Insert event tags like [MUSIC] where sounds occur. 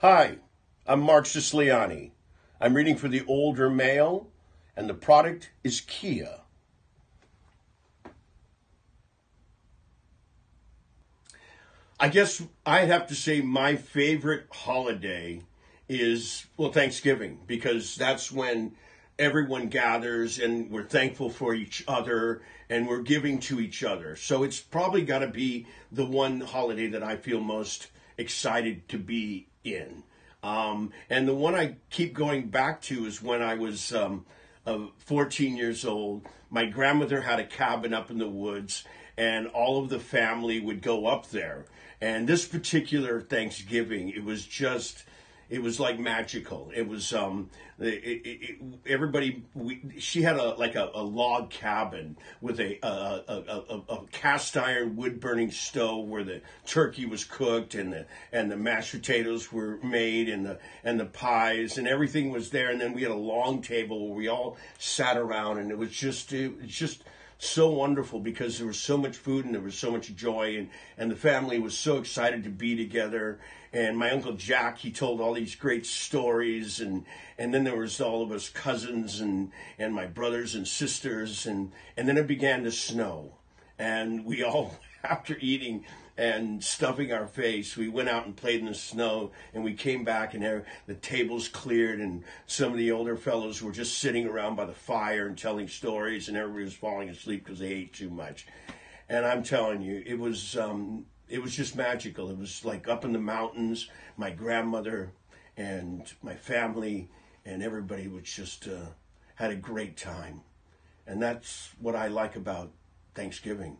Hi, I'm Marc Siciliani. I'm reading for the older male, and the product is Kia. I guess I have to say my favorite holiday is, well, Thanksgiving, because that's when everyone gathers and we're thankful for each other and we're giving to each other. So it's probably got to be the one holiday that I feel most excited to be in. Um, and the one I keep going back to is when I was um, uh, 14 years old. My grandmother had a cabin up in the woods, and all of the family would go up there. And this particular Thanksgiving, it was just it was like magical. It was um, it, it, it, everybody. We, she had a like a, a log cabin with a a, a, a, cast iron wood burning stove where the turkey was cooked and the and the mashed potatoes were made and the and the pies and everything was there. And then we had a long table where we all sat around and it was just it was just so wonderful because there was so much food and there was so much joy and, and the family was so excited to be together. And my uncle jack he told all these great stories and and then there was all of us cousins and and my brothers and sisters and and then it began to snow. And we all [LAUGHS] after eating and stuffing our face. We went out and played in the snow, and we came back, and there, the tables cleared, and some of the older fellows were just sitting around by the fire and telling stories, and everybody was falling asleep because they ate too much. And I'm telling you, it was um, it was just magical. It was like up in the mountains. My grandmother and my family and everybody was just uh, had a great time, and that's what I like about Thanksgiving.